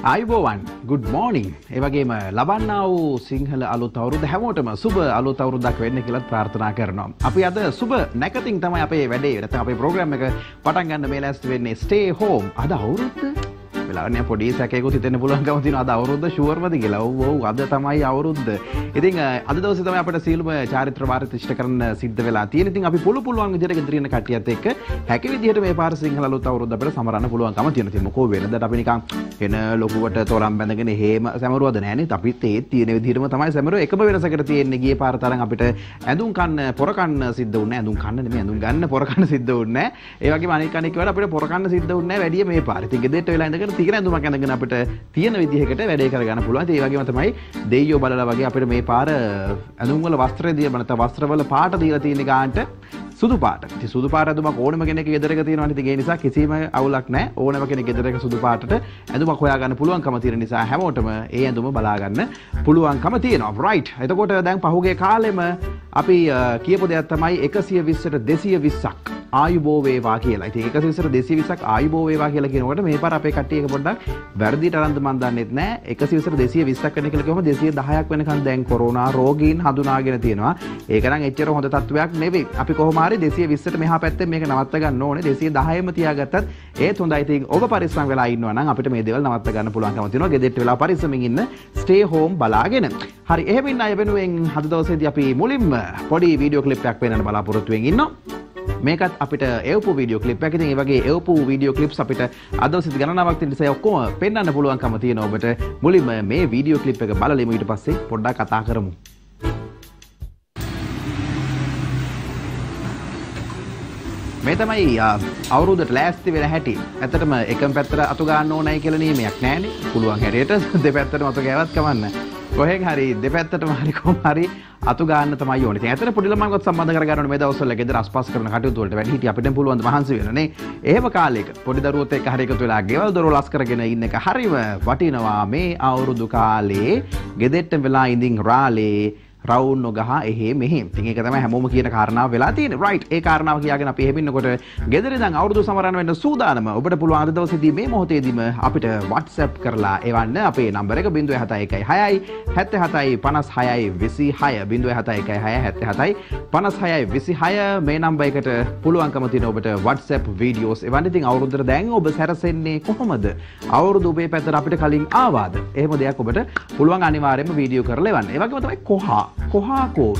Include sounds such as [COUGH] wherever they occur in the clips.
අයිබෝවන් ගුඩ් මෝනිින් ඒවගේම ලබන්න වූ සිංහල අලුත් අවුරුද හැමෝටම සුබ අලුත් අවුරුද්දක් වෙන්න කියලත් ප්‍රාර්ථනා කරනවා. අපි අද සුබ නැකතින් තමයි අපේ වැඩේ. රත අපේ ප්‍රෝග්‍රම් එක පටන් ගන්න මේ ලැස්ති වෙන්නේ ස්ටේ හෝම් අද අවුරුද්ද? වෙලානේ පොඩි සැකයකුත් හිතෙන්න පුළුවන්කම තියෙනවා අද අවුරුද්ද ෂුවර්මද කියලා. ඔව් ඔව් අද තමයි අවුරුද්ද. ඉතින් අද දවසේ තමයි අපිට සීලම චාරිත්‍ර වාරිත්‍ර ඉෂ්ට කරන්න සිද්ධ වෙලා තියෙන. ඉතින් අපි පුළු පුළුවන් විදිහට ගෙදර ඉන්න කට්ටියත් එක්ක හැකි විදිහට මේ පාර සිංහල අලුත් අවුරුද්ද අපිට සමරන්න පුළුවන්කම තියෙනවා. ඉතින් මොකෝ වෙනදට අපි නිකන් එන ලොකුවට තොරම් බැඳගෙන හේම සැමරුවද නැහනේ. අපිත් ඒ තියෙන විදිහටම තමයි සැමරුව එකම වෙනසකට තියෙන්නේ. ගියේ පාර තරම් අපිට ඇඳුම් කන්න පොර කන්න සිද්ධ වුණේ ඇඳුම් කන්න නෙමෙයි ඇඳුම් ගන්න පොර කන්න සිද්ධ වුණේ නැහැ. ඒ වගේම අනික අනික වල අපිට පොර කන්න සිද්ධ වුණේ නැහැ වැඩි මේ පාර. ඉතින් ගෙදරට වෙලා ඉඳගෙන තිකර ඇඳුමක් ඇඳගෙන අපිට තියෙන විදිහකට වැඩේ කරගන්න පුළුවන්. ඒ වගේම තමයි දෙයියෝ බලලා වගේ අපිට මේ පාර ඇඳුම් වල වස්ත්‍රය දීලා නැත්නම් වස්ත්‍රවල පාට දීලා තියෙන ගානට සුදු පාට. ඉතින් සුදු පාට ඇඳුමක් ඕනම කෙනෙක් ගෙදරක තියෙනවනේ. ඉතින් ඒ නිසා කිසිම අවුලක් නැහැ. ඕනම කෙනෙක් ගෙදරක සුදු පාටට ඇඳුමක් හොයාගන්න පුළුවන්කම තියෙන නිසා හැමෝටම ඒ ඇඳුම බලාගන්න පුළුවන්කම තියෙනවා. රයිට්. එතකොට දැන් පහුගිය කාලෙම අපි කියපු දෙයක් තමයි 120ට 220ක් ආයුබෝ වේවා කියලා. ඉතින් 120ට 220ක් ආයුබෝ වේවා කියලා කියනකොට මේ පාර අපේ කට්ටිය එක පොඩ්ඩක් වැරදිට අරන්ද මන් දන්නෙත් නෑ. 120ට 220ක් වෙන කියලා කිව්වම 210ක් වෙනකන් දැන් කොරෝනා රෝගීන් හඳුනාගෙන තියෙනවා. ඒක නම් එච්චර හොඳ තත්ත්වයක් නෙවෙයි. අපි කොහොම හරි 220ට මෙහා පැත්තෙන් මේක නවත්ත ගන්න ඕනේ. 210ම තියාගත්තත් ඒත් හොඳයි. ඉතින් ඔබ පරිස්සම් වෙලා ඉන්නවා නම් අපිට මේ දේවල් නවත්ත ගන්න පුළුවන්කම තියෙනවා. ගෙදෙට්ට වෙලා පරිස්සමින් ඉන්න ස්ටේ හෝම් බලාගෙන. හරි එහෙම ඉන්න අය වෙනුවෙන් අද දවසේදී අපි මුලින්ම පොඩි වීඩියෝ ක්ලිප් එකක් පෙන්වන්න බලාපොරොත්තු වෙමින් ඉන්නවා. මේකත් අපිට එවපු වීඩියෝ ක්ලිප් එකක් ඉතින් ඒ වගේ එවපු වීඩියෝ ක්ලිප්ස් අපිට අද දවසේ ගණනාවක් තියෙන නිසා ඔක්කොම පෙන්වන්න පුළුවන්කම තියෙන ඔබට මුලින්ම මේ වීඩියෝ ක්ලිප් එක බලලෙමු ඊට පස්සේ පොඩ්ඩක් කතා කරමු මේ තමයි අවුරුද්දට ලෑස්ති වෙන හැටි. ඇත්තටම එකම පැත්තට අතු ගන්න ඕනයි කියලා නියමයක් නැහැනේ. පුළුවන් හැටියට දෙපැත්තටම අතු ගෑවත් කමන්න. කොහෙන් හරි දෙපැත්තටම හරි කොහොම හරි අතු ගන්න තමයි ඕනේ. ඉතින් ඇත්තට පොඩි ළමයින්වත් සම්බන්ධ කරගන්න ඕනේ මේ දවස්වල ගෙදර අස්පස් කරන කටයුතු වලට වැඩි හිටිය අපිට පුළුවන් ද මහන්සි වෙනනේ. එහෙම කාලයක පොඩි දරුවොත් එක්ක හරි එකතු වෙලා ගෙවල් දොරවල් අස් කරගෙන ඉන්න එක හරිම වටිනවා මේ අවුරුදු කාලේ ගෙදෙට්ට වෙලා ඉඳින් රාලේ රවුන් නොගහ එහෙ මෙහෙ. ඉතින් ඒක තමයි හැමෝම කියන කාරණාව වෙලා තියෙන්නේ. right. ඒ කාරණාව කියාගෙන අපි එහෙම ඉන්නකොට ගෙදර ඉඳන් අවුරුදු සමරන්න වෙන්න සූදානම. ඔබට පුළුවන් අද දවසේදී මේ මොහොතේදීම අපිට WhatsApp කරලා එවන්න අපේ නම්බර එක 071 77 56 26 071 77 56 26 මේ නම්බර එකට පුළුවන්කම තියෙන ඔබට WhatsApp වීඩියෝස් එවන්න. ඉතින් අවුරුද්දට දැන් ඔබ සැරසෙන්නේ කොහොමද? අවුරුදු ඔබේ පැත්තට අපිට කලින් ආවාද? එහෙම දෙයක් ඔබට පුළුවන් අනිවාර්යයෙන්ම වීඩියෝ කරලා එවන්න. ඒ වගේම තමයි කොහා කොහාකෝ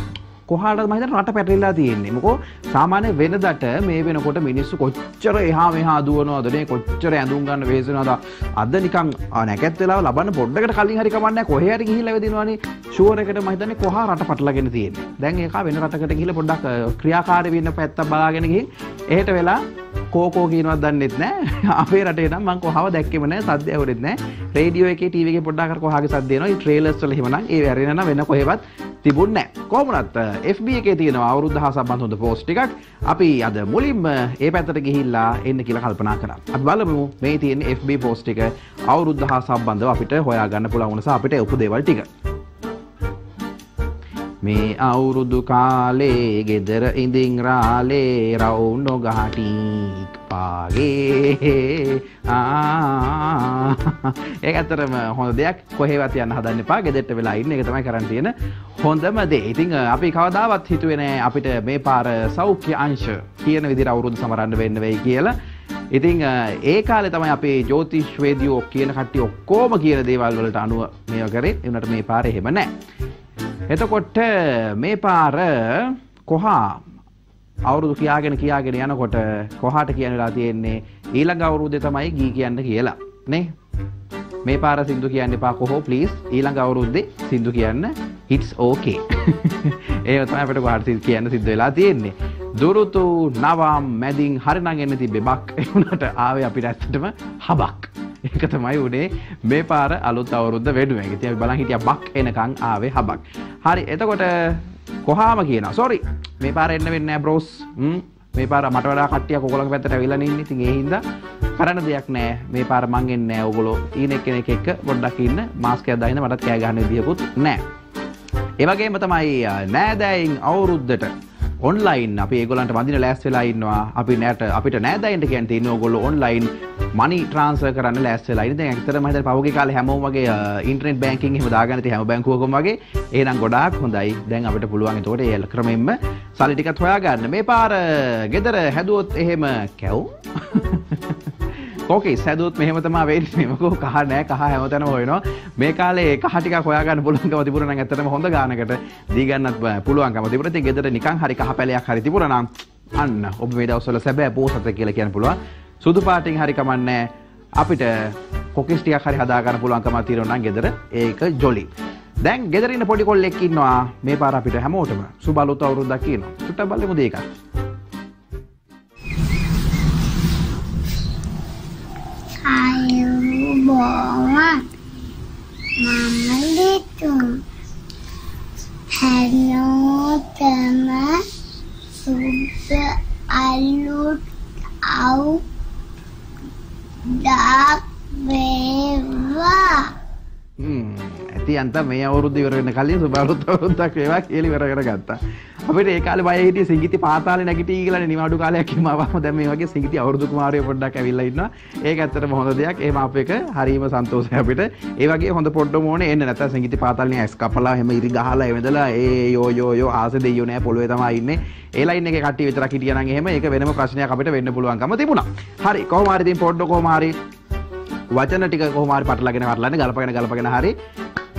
කොහාට මහිත රට පැටලිලා තියෙන්නේ. මොකෝ සාමාන්‍ය වෙනදට මේ වෙනකොට මිනිස්සු කොච්චර එහා මෙහා දුවනවදනේ කොච්චර ඇඳුම් ගන්න වෙහෙසෙනවද? අද නිකන් නැකත් වෙලා ලබන්න පොඩ්ඩකට කලින් හරි කමන්නේ කොහේ හරි ගිහිල්ලා වෙදිනවනේ ෂුවර් එකට මම හිතන්නේ කොහා රට පටලගෙන තියෙන්නේ. දැන් ඒක වෙන රටකට ගිහිල්ලා පොඩ්ඩක් ක්‍රියාකාරී වෙන්න පැත්තක් බලාගෙන ගිහින් එහෙට වෙලා කෝකෝ කියනවත් දන්නෙත් නෑ. [LAUGHS] අපේ රටේ නම් මං කොහව දැක්කෙම නෑ සද්ද ඇහුනෙත් නෑ. රේඩියෝ එකේ ටීවී එකේ පොඩ්ඩක් අර කොහාගේ සද්ද එනවා. ඒ ට්‍රේලර්ස් වල එහෙමනම් ඒ වැරෙන වෙන කොහෙවත් තිබුණේ නෑ. කොහොමවත් FB එකේ තියෙනවා අවුරුද්ද හා සම්බන්ධ හොඳ පෝස්ට් ටිකක්. අපි අද මුලින්ම ඒ පැත්තට ගිහිල්ලා එන්න කියලා කල්පනා කරා. අපි බලමු මේ තියෙන FB පෝස්ට් ටික අවුරුද්ද හා සම්බන්ධව අපිට හොයාගන්න පුළුවන් නිසා අපිට උපු දේවල් ටික. මේ අවුරුදු කාලේ ගෙදර ඉඳින් රාලේ රවුන් නොගහටික් පාගේ ඒ ඇතරම හොඳ දෙයක් කොහෙවත් යන්න හදන්න එපා ගෙදෙට්ට වෙලා ඉන්න එක තමයි කරන්න තියෙන හොඳම දේ. ඉතින් අපි කවදාවත් හිතුවේ නෑ අපිට මේ පාර සෞඛ්‍ය අංශ කියන විදිහට අවුරුදු සමරන්න වෙන්න වෙයි කියලා. ඉතින් ඒ කාලේ තමයි අපේ ජ්‍යොතිෂ්වේදියෝ කියන කට්ටිය ඔක්කොම කියන දේවල් වලට අනුව මේව කරේ. ඒ උනට මේ පාර එහෙම නෑ. එතකොට මේ පාර කොහා අවුරුදු කියාගෙන කියාගෙන යනකොට කොහාට කියන වෙලා තියෙන්නේ? ඊළඟ අවුරුද්දේ තමයි ගී කියන්න කියලා නේ? මේ පාර සින්දු කියන්න එපා කොහො ප්ලීස් ඊළඟ අවුරුද්දේ සින්දු කියන්න හිටස් ඕකේ ඒ තමයි අපිට කොහාට කියන්න සිද්ධ වෙලා තියෙන්නේ. දුරුතු නවම් මැදින් හරිනම් එන්න තිබ්බේ බක්. ඒ උනට ආවේ අපිට ඇත්තටම හබක්. ඒක තමයි උනේ මේ පාර අලුත් අවුරුද්ද වෙනුවෙන්. ඉතින් අපි බලන් හිටියා බක් එනකන් ආවේ හබක්. හරි එතකොට කොහාම කියනවා. සෝරි මේ පාර එන්න වෙන්නේ නැහැ බ්‍රෝස්. මේ පාර මට වඩා කට්ටියක් ඔයගොල්ලෝගේ පැත්තට ඇවිල්ලා ඉන්නේ. ඉතින් ඒ හින්දා කරන්න දෙයක් නැහැ. මේ පාර මං එන්නේ නැහැ. ඔයගොල්ලෝ ඊන එක්කෙනෙක් එක්ක පොඩ්ඩක් ඉන්න. මාස්ක් එකක් දාගෙන මටත් කෑ ගහන්න විදියකුත් නැහැ. ඒ වගේම තමයි නෑදෑයින් අවුරුද්දට ඔන්ලයින් අපි ඒගොල්ලන්ට වඳින ලෑස්ති වෙලා ඉන්නවා. අපි නෑට අපිට නෑදෑයන්ට කියන්න තියෙන්නේ ඕගොල්ලෝ ඔන්ලයින් මනි ට්‍රාන්ස්ෆර් කරන්න ලෑස්ති වෙලා ඉන්නේ. දැන් ඇත්තටම හිතලා පහුගිය කාලේ හැමෝම වගේ ඉන්ටර්නෙට් බැංකින් එහෙම දාගන්න තියෙන හැම බැංකුවකම වගේ එහෙනම් ගොඩාක් හොඳයි. දැන් අපිට පුළුවන් එතකොට ඒ ක්‍රමෙන්ම සල්ලි ටිකත් හොයාගන්න. මේ පාර ගෙදර හැදුවොත් එහෙම කැවුම් [LAUGHS] කෝකේ සැදුවත් මෙහෙම තමයි වෙන්නේ. [LAUGHS] මොකෝ කහ නෑ කහ හැමතැනම හොයනවා. මේ කාලේ කහ ටිකක් හොයාගන්න පුළුවන්කම තිබුණා නම් ඇත්තටම හොඳ ගානකට දී ගන්නත් පුළුවන්කම තිබුණා. ඉතින් ගෙදර නිකන් හරි කහ පැලයක් හරි තිබුණා නම් අන්න ඔබ මේ දවස්වල සැබෑ පෝසත කියලා කියන්න පුළුවන්. සුදු පාටින් හරි කමන්නේ අපිට කොකිස් ටිකක් හරි හදා ගන්න පුළුවන්කම තියෙනවා නම් ගෙදර ඒක ජොලි. දැන් ගෙදර ඉන්න පොඩි කොල්ලෙක් ඉන්නවා. මේ පාර අපිට හැමෝටම සුබ අලුත් අවුරුද්දක් කියනවා. චුට්ටක් බලමු දෙයක අයුබෝවන් මම ලිතුම් හැනෝතම සුබ අලුත් අව් ඩක් වේවා ඇති අන්ත මේ අවුරුදු ඉවර වෙන කලින් සුබ අලුත් අවුරුද්දක් වේවා කියලා ඉවර කරගත්තා. අපිට ඒ කාලේ බය හිටියේ සිඟිති පාතාලේ නැගිටී කියලානේ නිවාඩු කාලයක් ඉමවම දැන් මේ වගේ සිඟිති අවුරුදු කුමාරයෝ පොඩ්ඩක් ඇවිල්ලා ඉන්නවා. ඒක ඇත්තටම හොඳ දෙයක්. එහෙම අප එක හරීම සන්තෝෂයි අපිට. ඒ වගේ හොඳ පොඩ්ඩම ඕනේ එන්න නැත්නම් සිඟිති පාතාලේ ඇස් කපලා එහෙම ඉරි ගහලා එවෙදලා ඒ යෝ යෝ යෝ ආසෙ දෙයියෝ නෑ පොළවේ තමයි ඉන්නේ. ඒ ලයින් එකේ කට්ටිය විතරක් හිටියා නම් එහෙම ඒක වෙනම ප්‍රශ්නයක් අපිට වෙන්න පුළුවන්කම තිබුණා. හරි කොහොම හරි ඉතින් පොඩ්ඩ කොහොම හරි වචන ටික කොහොම හරි පටලගෙන වටලන්නේ ගලපගෙන ගලපගෙන හරි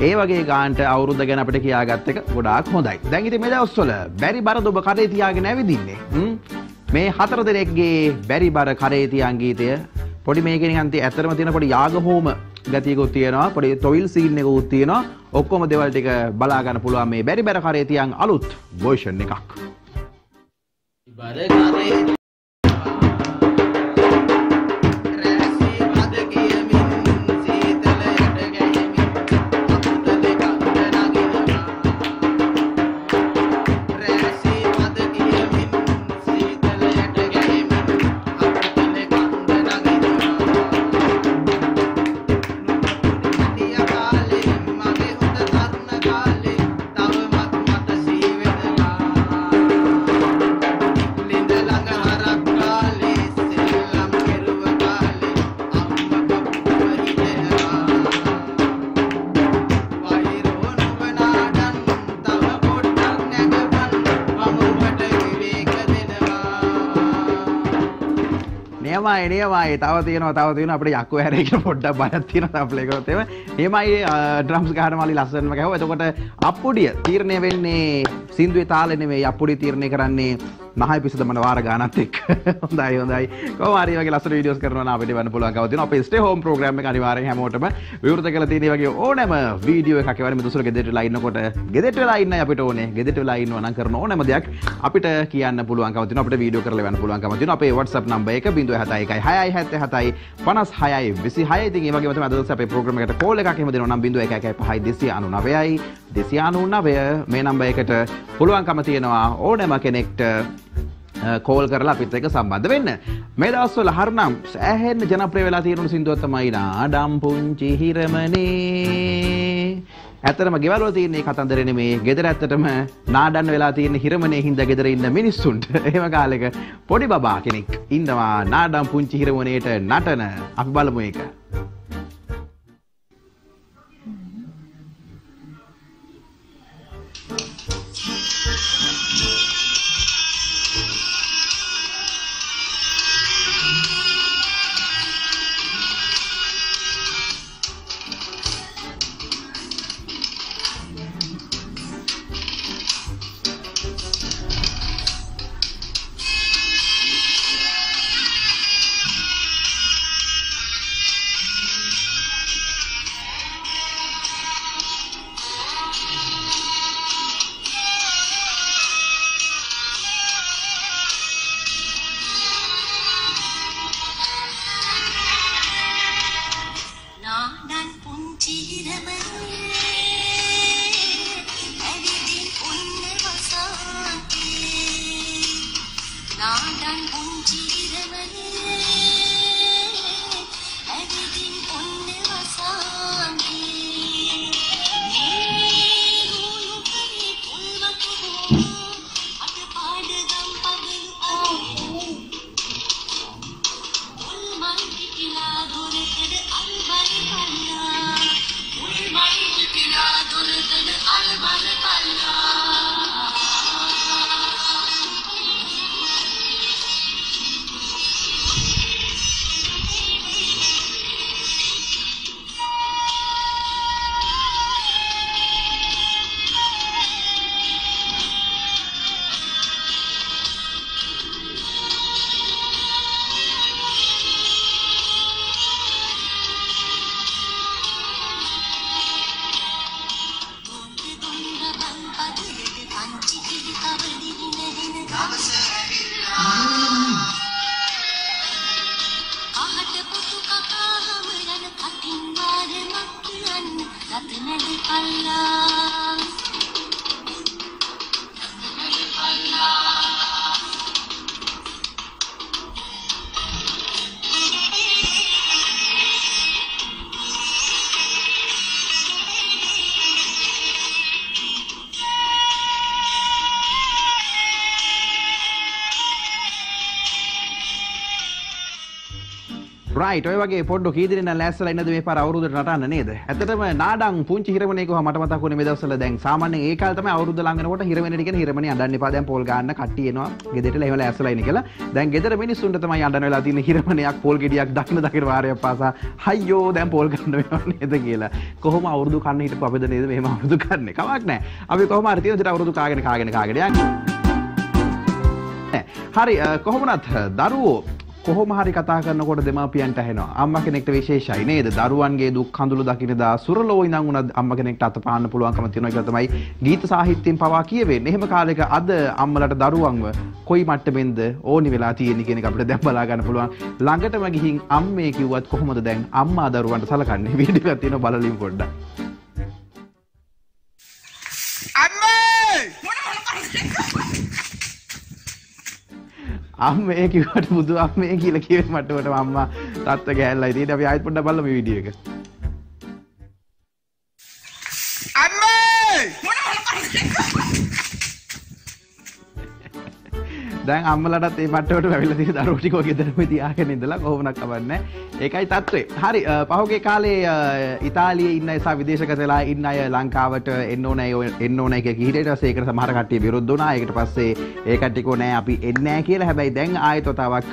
ඒ වගේ ගාන්ට අවුරුද්ද ගැන අපිට කියාගත්ත එක ගොඩාක් හොඳයි. දැන් ඉතින් මේ දවස්වල බැරි බරද ඔබ කරේ තියාගෙන ඇවිදින්නේ. මේ හතර දෙනෙක්ගේ බැරි බර කරේ තියන් ගීතය පොඩි මේකෙන් නිකන් ඇත්තටම තියෙන පොඩි යාග හෝම ගතියකුත් තියෙනවා පොඩි තොවිල් සීන් එකකුත් තියෙනවා ඔක්කොම දේවල් ටික බලා ගන්න පුළුවන් මේ බැරි බර කරේ තියන් අලුත් version එකක්. බර කරේ නියමයි නියමයි තව තියෙනවා තව තියෙනවා. අපිට යක්කු හැරේ කියලා පොඩ්ඩක් බයක් තියෙනවා තව ප්ලේ කරොත් එහෙම එහමයි ඩ්‍රම්ස් ගහන මාලි ලස්සනම ගැහුවා. එතකොට අප්පුඩිය තීරණය වෙන්නේ සින්දුවේ තාලෙ නෙමෙයි. අප්පුඩිය තීරණය කරන්නේ මහ එපිසෝඩ් මන වාර ගානත් එක්ක හොඳයි හොඳයි කොහොම හරි වගේ ලස්සන වීඩියෝස් කරනවා නම් අපිට වන්න පුළුවන්කම තියෙනවා අපේ ස්ටේ හෝම් ප්‍රෝග්‍රෑම් එක අනිවාර්යෙන් හැමෝටම විවෘත කරලා තියෙන වගේ ඕනෑම වීඩියෝ එකක් එවන මේ දුසර ගෙදරට වෙලා ඉන්නකොට ගෙදරට වෙලා ඉන්නයි අපිට ඕනේ ගෙදරට වෙලා ඉන්නවා නම් කරන ඕනෑම දෙයක් අපිට කියන්න පුළුවන්කම තියෙනවා අපිට වීඩියෝ කරලා වෙන්න පුළුවන්කම තියෙනවා අපේ WhatsApp නම්බර් එක 071 677 56 26 ඉතින් ඒ වගේම තමයි අද දවසේ අපේ ප්‍රෝග්‍රෑම් එකට කෝල් එකක් එහෙම දෙනවා නම් 0115 299යි 299 මේ නම්බර් එකට පුළුවන්කම තියෙනවා ඕනෑම කෙනෙක්ට කෝල් කරලා අපිත් එක්ක සම්බන්ධ වෙන්න. මේ දවස්වල හරිනම් සෑහෙන්න ජනප්‍රිය වෙලා තියෙන සින්දුවක් තමයි නාඩම් පුංචි හිරමනේ. ඇත්තටම ගෙවල් වල තියෙන කතන්දරේ නෙමේ. ගෙදර ඇත්තටම නාඩන්න වෙලා තියෙන හිරමනේ හින්දා ගෙදර ඉන්න මිනිස්සුන්ට. [LAUGHS] එහෙම කාලෙක පොඩි බබා කෙනෙක් ඉන්නවා නාඩම් පුංචි හිරමනේට නටන. අපි බලමු ඒක. රයිට් ඔය වගේ පොඩ්ඩක් කී දෙනෙක් ලෑස්තිලා ඉන්නද මේ පාර අවුරුද්දට නටන්න නේද? ඇත්තටම නාඩම් පුංචි හිරමනේ කොහොම මට මතක් වුණේ මේ දවස්වල දැන් සාමාන්‍යයෙන් ඒ කාලේ තමයි අවුරුද්ද ලඟ වෙනකොට හිරමනේ කියන හිරමනේ අඬන්න එපා දැන් පොල් ගන්න කට්ටිය එනවා ගෙදරට එහෙම ලෑස්තිලා ඉන්නේ කියලා. දැන් ගෙදර මිනිස්සුන්ට තමයි අඬන වෙලා තියෙන හිරමනයක් පොල් ගෙඩියක් දකින්න දකින වාරයක් පාසා හයියෝ දැන් පොල් ගන්න වෙනව නේද කියලා. කොහොම අවුරුදු කන්න හිටපු අපිද නේද මෙහෙම අවුරුදු කන්නේ. කමක් නැහැ. අපි කොහොම හරි තියෙන විදිහට අවුරුදු කාගෙන කාගෙන කාගෙන යන්නේ. නෑ. හරි අ, කොහොමනත් දරුවෝ කොහොම හරි කතා කරනකොට දෙමාපියන්ට ඇහෙනවා අම්මා කෙනෙක්ට විශේෂයි නේද දරුවන්ගේ දුක් කඳුළු දකින්නදා සුරලෝ ඉඳන් උනත් අම්මා කෙනෙක්ට අතපාන්න පුළුවන්කම තියෙනවා කියලා තමයි ගීත සාහිත්‍යයෙන් පවා කියවෙන්නේ. එහෙම කාලයක අද අම්මලට දරුවන්ව කොයි මට්ටමෙන්ද ඕනි වෙලා තියෙන්නේ කියන එක අපිට දැන් බලා ගන්න පුළුවන්. ළඟටම ගිහින් අම්මේ කිව්වත් කොහොමද දැන් අම්මා දරුවන්ට සලකන්නේ? වීඩියෝ එකක් තියෙනවා බලලින් පොඩ්ඩක්. අම්මේ කිව්වට බුදු අම්මේ කියලා කිව්වේ මට්ටමට අම්මා තාත්තා ගෑල්ලා. ඉතින් අපි ආයෙත් පොඩ්ඩක් බලමු මේ වීඩියෝ එක. දැන් අම්මලටත් ඒ මට්ටමට වැවිලා තියෙන දරුවෝ ටික ඔය ගෙදරම තියාගෙන ඉඳලා කොහොමනක් කවන්නේ. ඒකයි තත්ත්වේ. හරි අ, පහුගිය කාලේ අ, ඉතාලියේ ඉන්න අය සහ විදේශගත වෙලා ඉන්න අය ලංකාවට එන්න ඕනේ එන්න ඕනේ කියලා කිහිඩේට පස්සේ ඒකට සමහර කට්ටිය විරුද්ධ වුණා. ඒකට පස්සේ ඒ කට්ටිය කෝ නෑ අපි එන්නේ නෑ කියලා. හැබැයි දැන් ආයෙත් වතාවක්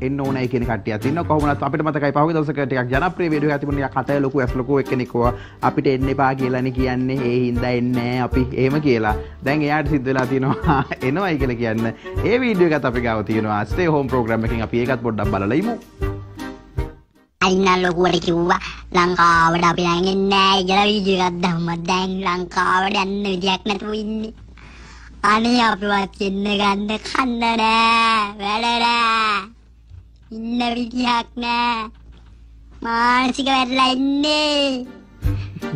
එන්න ඕනයි කියන කට්ටියක් ඉන්නවා. කොහොමවත් අපිට මතකයි පහුගිය දවසක ටිකක් ජනප්‍රිය වීඩියෝ එකක් තිබුණා. කට ලොකු ඇස් ලොකු එක්කෙනෙක් කිව්වා අපිට එන්න එපා කියලානේ කියන්නේ. ඒ හින්දා එන්නේ නැහැ අපි. එහෙම කියලා. දැන් එයාට සිද්ධ වෙලා තියෙනවා [LAUGHS] එනවයි කියලා කියන්න. ඒ වීඩියෝ එකත් අපි ගාව තියෙනවා. ස්ටේ හෝම් ප්‍රෝග්‍රෑම් එකකින් අපි ඒකත් පොඩ්ඩක් බලලා ඉමු. අයින්න ලොකුවට කිව්වා ලංකාවට අපි දැන් එන්නේ නැහැ කියලා වීඩියෝ එකක් දැම්මා. දැන් ලංකාවට යන්න විදියක් නැතුව ඉන්නේ. අනේ අපිවත් එන්න ගන්න කන්න නෑ වැඩ නෑ. ඉන්න විදියක් නෑ. මානසික වැටලා ඉන්නේ.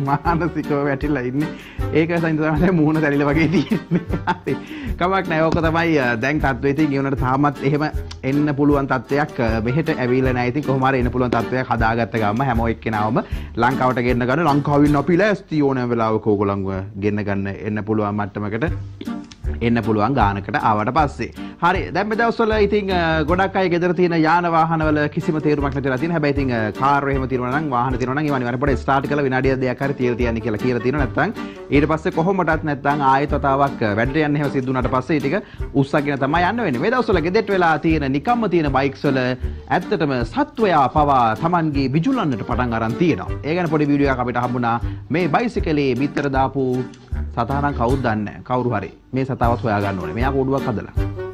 මානසිකව වැටිලා ඉන්නේ. ඒක සයින් තමයි මූණ තැලිලා වගේ තියෙන්නේ. හරි කමක් නැහැ. ඕක තමයි අ, දැන් තත්ත්වයේ තියෙන ඒ වුණාට තාමත් එහෙම එන්න පුළුවන් තත්ත්වයක් අ, මෙහෙට ඇවිල්ලා නැහැ. ඉතින් කොහොම හරි එන්න පුළුවන් තත්ත්වයක් හදාගත්ත ගමන් හැමෝ එක්කෙනාවම ලංකාවට ගෙන්න ගන්න. ලංකාවින් අපි ලෑස්ති ඕනෑම වෙලාවක ඕගොල්ලන්ව ගෙන්න ගන්න එන්න පුළුවන් මට්ටමකට. එන්න පුළුවන් ගානකට ආවට පස්සේ. හරි දැන් මේ දවස්වල ඉතින් අ, ගොඩක් අය ගෙදර තියෙන යාන වාහනවල කිසිම තේරුමක් නැතිලා තියෙන. හැබැයි ඉතින් අ, කාර් එහෙම තියෙනවා නම් වාහන තියෙනවා නම් ඒවා අනිවාර්යෙන් පොඩ්ඩක් ස්ටාර්ට් කරලා විනාඩියක් දෙකක් හරි තියලා තියන්නේ කියලා කියලා තියෙනවා නැත්නම් ඊට පස්සේ කොහොමටත් නැත්නම් ආයෙත් වතාවක් වැඩට යන්න එහෙම සිද්ධ වුණාට පස්සේ ඊටික උස්සගෙන තමයි යන්න වෙන්නේ. මේ දවස්වල ගෙදෙට්ට වෙලා තියෙන නිකම්ම තියෙන බයික්ස් වල ඇත්තටම සත්වයා පවා Tamanගේ විජුලන්නට පටන් අරන් තියෙනවා. ඒ ගැන පොඩි වීඩියෝ එකක් අපිට හම්බුණා. මේ බයිසිකලේ බිත්තර දාපු සතානම් කවුද දන්නේ නැහැ. කවුරු හරි මේ සතාවත් හොයාගන්න ඕනේ. මෙයා කෝඩුවක් හදලා.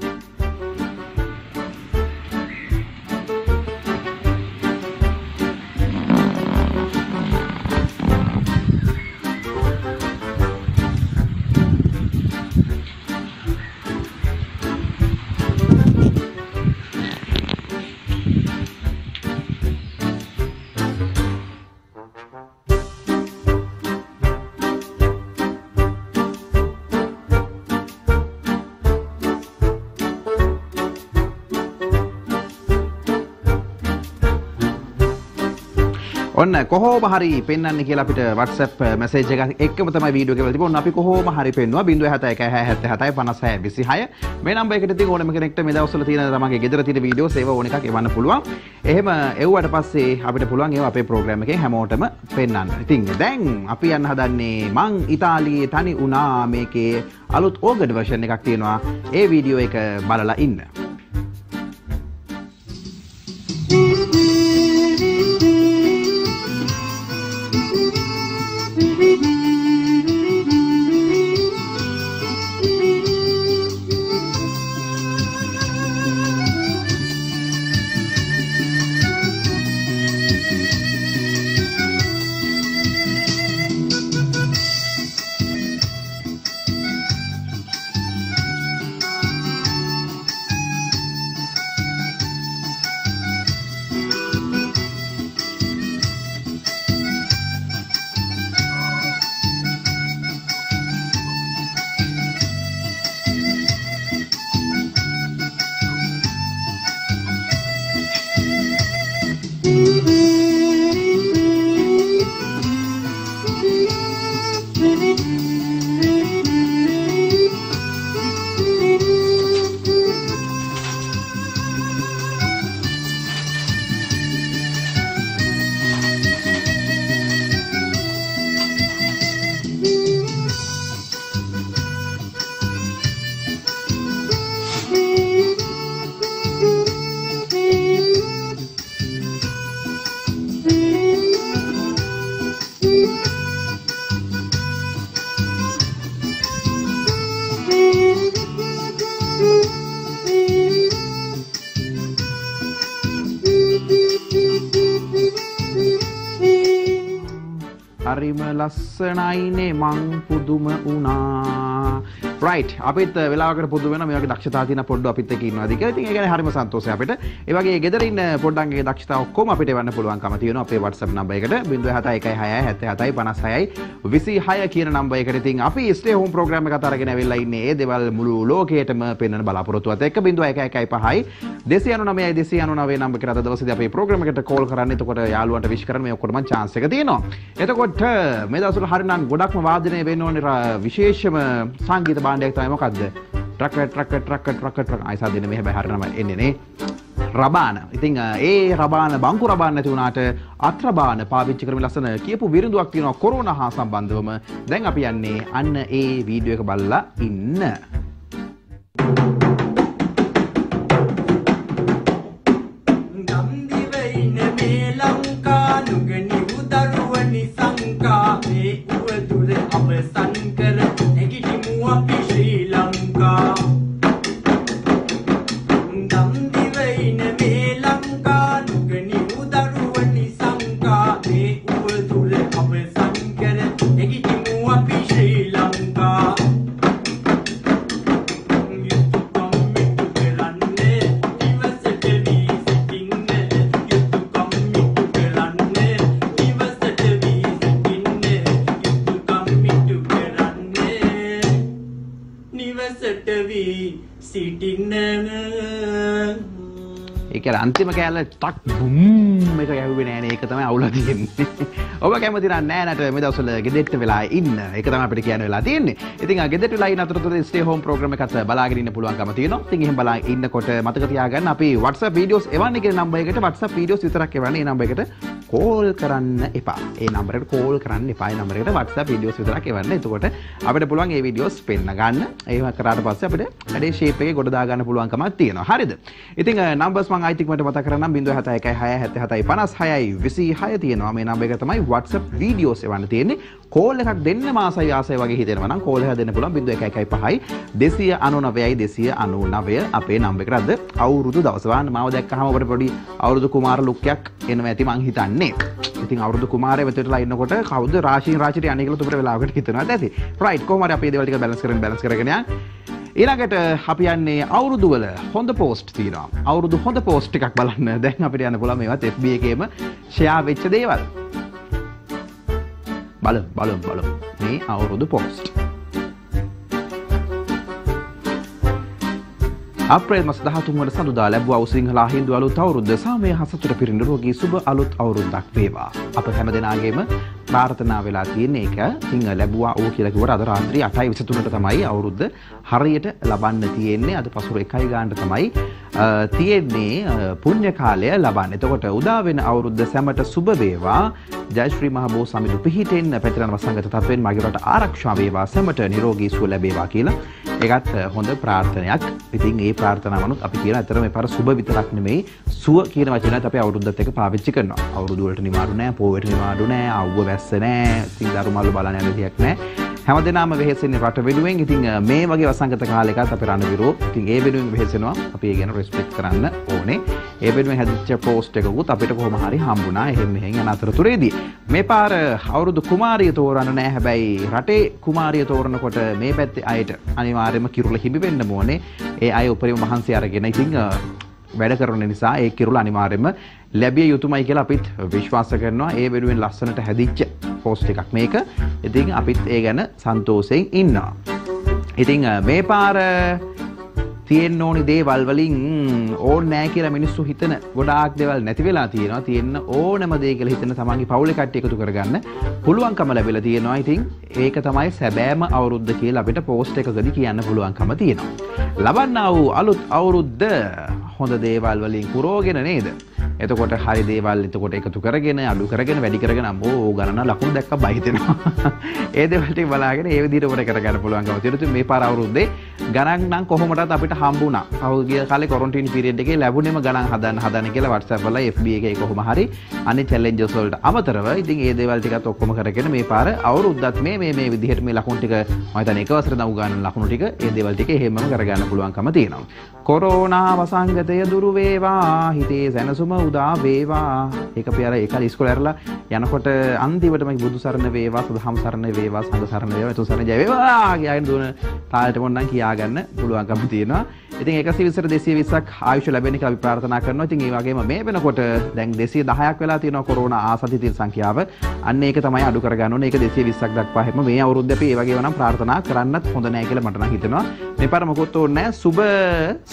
ඔන්න කොහොම හරි පෙන්වන්න කියලා අපිට WhatsApp මැසේජ් එකක් එක්කම තමයි වීඩියෝ එක වෙලා තිබුණා. අපි කොහොම හරි පෙන්නුවා 071 77 56 26 මේ නම්බර් එකට ඉතින් ඕනම කෙනෙක්ට මේ දවස්වල තියෙන තමන්ගේ ගෙදර තියෙන වීඩියෝ සේව ඕන එකක් එවන්න පුළුවන්. එහෙම එව්වට පස්සේ අපිට පුළුවන් ඒවා අපේ ප්‍රෝග්‍රෑම් එකෙන් හැමෝටම පෙන්වන්න. ඉතින් දැන් අපි යන්න හදන්නේ මං ඉතාලියේ තනි වුණා මේකේ අලුත් ඕගඩ් version එකක් තියෙනවා. ඒ වීඩියෝ එක බලලා ඉන්න. හරිම ලස්සනයිනේ මං පුදුම වුණා. රයිට් අපිත් වෙලාවකට පුදුම වෙන මේ වගේ දක්ෂතා තියෙන පොඩ්ඩ අපිත් එක්ක ඉන්නවාද කියලා ඉතින් ඒ කියන්නේ හරිම සන්තෝෂයි අපිට. ඒ වගේ ගෙදර ඉන්න පොඩ්ඩන්ගේ දක්ෂතා ඔක්කොම අපිට එවන්න පුළුවන්කම තියෙනවා. අපේ WhatsApp නම්බර් එකට 071667756 කියන නම්බර් එකට. ඉතින් අපි ස්ටේ හෝම් ප්‍රෝග්‍රෑම් එක අතරගෙන ඇවිල්ලා ඉන්නේ. ඒ දේවල් මුළු ලෝකයටම පෙන්වන්න බලාපොරොත්තුවත් එක්ක 01155 299යි 299 නම්බර් එකට අද දවසේදී අපේ ප්‍රෝග්‍රෑම් එකට කෝල් කරන්න. එතකොට යාළුවන්ට විශ් කරන්න මේ ඔක්කොටම chance එක තියෙනවා. එතකොට මේ දවස්වල හරිනම් ගොඩක්ම වාදනය වෙන්න ඕනේ. ර- විශේෂම සංගීත භාණ්ඩයක් තමයි මොකද්ද? Truck truck truck truck truck ආයිසා දෙන මේ හැබැයි හරිනම එන්නේ නේ. රබාන. ඉතින් අ, ඒ රබාන බංකු රබාන නැති වුණාට අත්‍රබාන පාවිච්චි කරමින් ලස්සන කියපු විරුදුවක් තියෙනවා කොරෝනා හා සම්බන්ධවම. දැන් අපි යන්නේ අන්න ඒ වීඩියෝ එක බලලා ඉන්න. ගම්දිවයින මේ ලංකා නුගනි උදරුවනි සංකා. මේ උවදුර අවසන් කර නිවසට වී සිටින්න ඒක අන්තිම කෑල්ල ටක් බුම් එක ගැහුවේ නෑනේ ඒක තමයි අවුල තියෙන්නේ. [LAUGHS] ඔබ කැමති නම් නෑ නට මේ දවස්වල ගෙදෙට්ට වෙලා ඉන්න. ඒක තමයි අපිට කියන්න වෙලා තියෙන්නේ. ඉතින් ආ ගෙදෙට්ට වෙලා ඉන්න අතරතුර ස්ටේ හෝම් ප්‍රෝග්‍රෑම් එකත් බලාගෙන ඉන්න පුළුවන්කම තියෙනවා. ඉතින් එහෙම බලා ඉන්නකොට මතක තියාගන්න අපි WhatsApp වීඩියෝස් එවන්නේ කියන නම්බර් එකට WhatsApp වීඩියෝස් විතරක් එවන්නේ. ඒ නම්බර් එකට කෝල් කරන්න එපා. ඒ නම්බරයට කෝල් කරන්න එපා. ඒ නම්බරයට WhatsApp වීඩියෝස් විතරක් එවන්න. එතකොට අපිට පුළුවන් ඒ වීඩියෝස් පෙන්න ගන්න. ඒව කරාට පස්සේ අපිට වැඩේ ෂේප් එකේ ගොඩ දා ගන්න පුළුවන්කමක් තියෙනවා. හරිද? ඉතින් uh, මං අයිතිකට මත කරනම් බිඳුව හතයකයි හය හැත හතයි පනස් හයයි විසි හය තියෙනවා. මේ නම්බ එක තමයි වටසප් වීඩියෝස් එවන්න තියෙන්නේ. කෝල් එකක් දෙන්න මාසයි ආසය වගේ හිතෙනවා නම් කෝල් හැදෙන්න පුළුවන්. බිඳුව එකයි පහයි. දෙසිය අනු නවයයි දෙසිය අනු නවය අපේ නම්බ එක රද්ද. අවුරුදු දවසවන් මාව දැක්කහම ඔබට පොඩි අවුරුදු කුමාර ලුක්යක් එනවා ඇති මං හිතන්නේ. ඉතින් අවුරුදු කුමාරය වෙතටලා ඉන්නකොට කවුද රාශී රාජිට අනිකල තුමට වෙලාවකට හිතනවා. ඇති රයිට් කොහොම හරි අපේ දේවල් ටික බැලන්ස් කරගෙන බැලන්ස් කරගෙන යන්න ඊළඟට අපි යන්නේ අවුරුදු වල හොඳ පෝස්ට් තියෙනවා. අවුරුදු හොඳ පෝස්ට් එකක් බලන්න. [LAUGHS] දැන් අපිට යන්න පුළුවන් මේවත් FB එකේම ෂෙයා වෙච්ච දේවල්. බලමු බලමු බලමු. මේ අවුරුදු පෝස්ට්. අප්‍රේල් මස 13 වන සඳුදා ලැබුවා වූ සිංහල හින්දු අලුත් අවුරුද්ද සාමය හසතුට පිරින රෝගී සුබ අලුත් අවුරුද්දක් වේවා. අප හැමදෙනාගේම ප්‍රාර්ථනා වෙලා තියෙන එක ඉතින් ලැබුවා ඕ කියලා කිව්වට අද රාත්‍රී 8:23ට තමයි අවුරුද්ද හරියට ලබන්න තියෙන්නේ. අද පසුර 1යි ගානට තමයි අ, තියෙන්නේ අ, පුණ්‍ය කාලය ලබන්න. එතකොට උදා වෙන අවුරුද්ද සැමට සුබ වේවා. ජයශ්‍රී මහබෝ සමිඳු පිහිටෙන් පැතිරෙන වසංගත තත්වෙන් මගේ රට ආරක්ෂා වේවා සැමට නිරෝගී සුව ලැබේවා කියලා. ඒකත් අ, හොඳ ප්‍රාර්ථනයක්. ඉතින් ඒ ප්‍රාර්ථනාවනුත් අපි කියන අතර මේ පාර සුබ විතරක් නෙමෙයි සුව කියන වචනයත් අපි අවුරුද්දත් එක්ක පාවිච්චි කරනවා. අවුරුදු වලට නිමාඩු නැහැ, පොවට නිමාඩු නැහැ, අවුව වැස්ස නැහැ, ඉතින් දරුමල්ලු බලන්න යන විදියක් නැහැ. හැමදෙනාම වෙහෙසෙන්නේ රට වෙනුවෙන්. ඉතින් අ, මේ වගේ වසංගත කාලයකත් අපි රණවිරෝ. ඉතින් ඒ වෙනුවෙන් වෙහෙසෙනවා. අපි ඒ ගැන රෙස්පෙක්ට් කරන්න ඕනේ. ඒ වෙනුවෙන් හැදිච්ච පෝස්ට් එකකුත් අපිට කොහොම හරි හම්බුණා. එහෙම මෙහෙන් යන අතරතුරේදී මේ පාර අවුරුදු කුමාරිය තෝරන්න නෑ. හැබැයි රටේ කුමාරිය තෝරනකොට මේ පැත්තේ අයට අනිවාර්යයෙන්ම කිරුළ හිමි වෙන්න ඕනේ. ඒ අය උපරිම මහන්සි අරගෙන. ඉතින් අ, වැඩ කරන නිසා ඒ කිරුළ අනිවාර්යයෙන්ම ලැබිය යුතුමයි කියලා අපිත් විශ්වාස කරනවා. ඒ වෙනුවෙන් ලස්සනට හැදිච්ච පෝස්ට් එකක් මේක. ඉතින් අපිත් ඒ ගැන සන්තෝෂයෙන් ඉන්නවා. ඉතින් අ, මේ පාර තියෙන්න ඕනි දේවල් වලින් ඕන් නෑ කියලා මිනිස්සු හිතන ගොඩාක් දේවල් නැති වෙලා තියෙනවා. තියෙන්න ඕනම දේ කියලා හිතන තමන්ගේ පවුලේ කට්ටිය එකතු කරගන්න පුළුවන්කම ලැබිලා තියෙනවා. ඉතින් ඒක තමයි සැබෑම අවුරුද්ද කියලා අපිට පෝස්ට් එකකදී කියන්න පුළුවන්කම තියෙනවා. ලබන්නා වූ අලුත් අවුරුද්ද හොඳ දේවල් වලින් පුරෝගෙන නේද? එතකොට හරි දේවල් එතකොට එකතු කරගෙන අඩු කරගෙන වැඩි කරගෙන අම්බෝ ගණන ලකුණු දැක්ක බය හිතෙනවා. [LAUGHS] ඒ දේවල් ටික බලාගෙන ඒ විදිහට උඩ කරගන්න පුළුවන්කම තියෙනවා. ඉතින් මේ පාර අවුරුද්දේ ගණන් නම් කොහොමදත් අපිට හම්බුණා. පහුගිය කාලේ ක්වොරන්ටයින් පීරියඩ් එකේ ලැබුණේම ගණන් හදන්න හදන්න කියලා WhatsApp වල FB එකේ කොහොම හරි අනිත් චැලෙන්ජස් වලට අමතරව ඉතින් ඒ දේවල් ටිකත් ඔක්කොම කරගෙන මේ පාර අවුරුද්දත් මේ මේ මේ විදිහට මේ ලකුණු ටික මම හිතන්නේ එක වසර දව් ගන්න ලකුණු ටික ඒ දේවල් ටික එහෙමම කරගන්න පුළුවන්කම තියෙනවා. කොරෝනා වසංගතය දුරු වේවා හිතේ සැනසුම උදා වේවා ඒක අපි අර ඒකල ඉස්කෝලේ ඇරලා යනකොට අන්තිමටම බුදු සරණ වේවා සදහම් සරණ වේවා සංඝ සරණ වේවා එතු සරණ ජය වේවා කියලාගෙන දුවන තාලෙට පොන්නම් කියාගන්න පුළුවන්කම තියෙනවා ඉතින් 120ට 220ක් ආයුෂ ලැබෙන එක අපි ප්‍රාර්ථනා කරනවා. ඉතින් ඒ වගේම මේ වෙනකොට දැන් 210ක් වෙලා තියෙනවා කොරෝනා ආසන්න තියෙන සංඛ්‍යාව. අන්න ඒක තමයි අඩු කරගන්න ඕනේ. ඒක 220ක් දක්වා හැම මේ අවුරුද්ද අපි ඒ වගේම නම් ප්‍රාර්ථනා කරන්නත් හොඳ නැහැ කියලා මට නම් හිතෙනවා. මේ පාර මොකොත් ඕනේ නැහැ. සුබ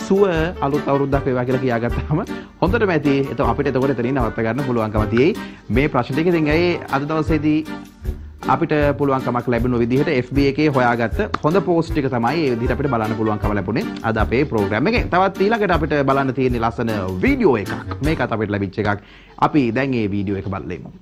සුව අලුත් අවුරුද්දක් වේවා කියලා කියාගත්තාම හොඳටම ඇති. එතකොට අපිට එතකොට එතනින් නවත්ත ගන්න පුළුවන්කම තියෙයි. මේ ප්‍රශ්න ටික ඉතින් ඒ අද දවසේදී අපිට පුළුවන්කමක් ලැබුණු විදිහට FB එකේ හොයාගත්ත හොඳ පෝස්ට් ටික තමයි ඒ විදිහට අපිට බලන්න පුළුවන්කම ලැබුණේ අද අපේ ප්‍රෝග්‍රෑම් එකේ. තවත් ඊළඟට අපිට බලන්න තියෙන ලස්සන වීඩියෝ එකක්. මේකත් අපිට ලැබිච්ච එකක්. අපි දැන් මේ වීඩියෝ එක බලමු.